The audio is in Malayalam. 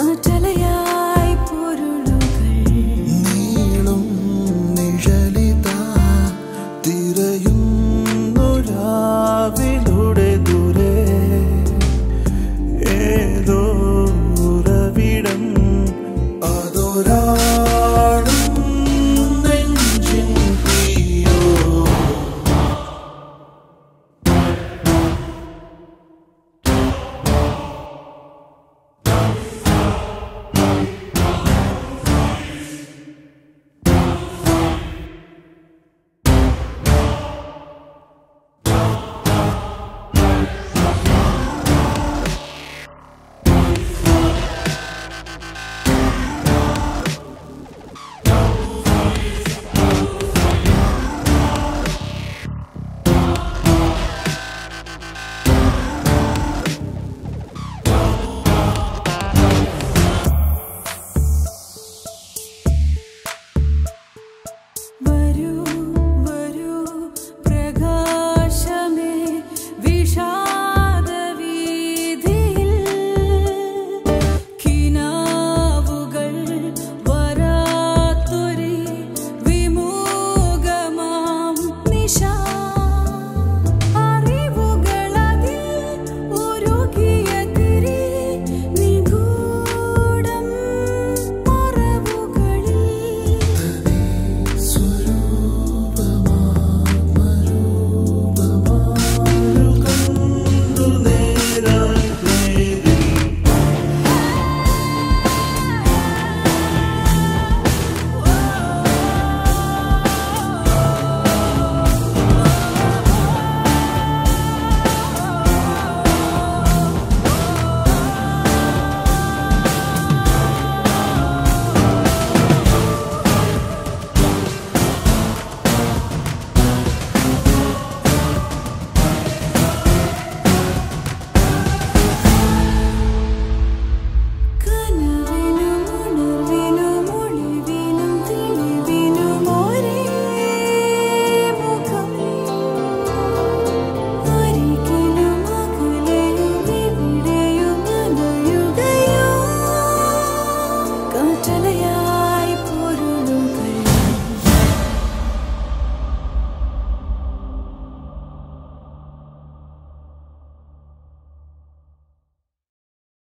കാറ്റലയായി പൊരുളുകൾ. നീളും നിഴലിതാ തിരയും